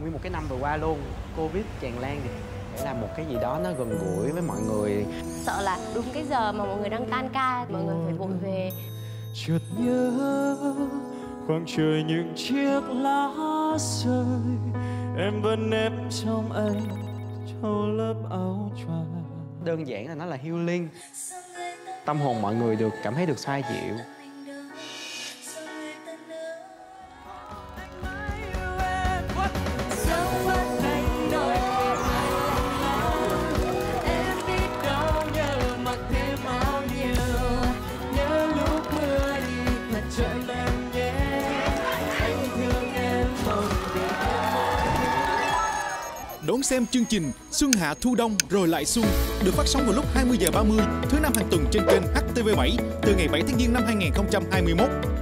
nguyên một cái năm vừa qua luôn. Covid tràn lan thì phải làm một cái gì đó nó gần gũi với mọi người. Sợ là đúng cái giờ mà mọi người đang tan ca mọi người phải vội về. Chợt nhớ khoảng trời những chiếc lá rơi em vẫn nếp trong anh trong lớp áo choàng. Đơn giản là nó là healing. Tâm hồn mọi người được cảm thấy được xoa dịu Đón xem chương trình Xuân Hạ Thu Đông rồi lại xuân, được phát sóng vào lúc 20 giờ 30 thứ năm hàng tuần trên kênh HTV7 từ ngày 7 tháng Giêng năm 2021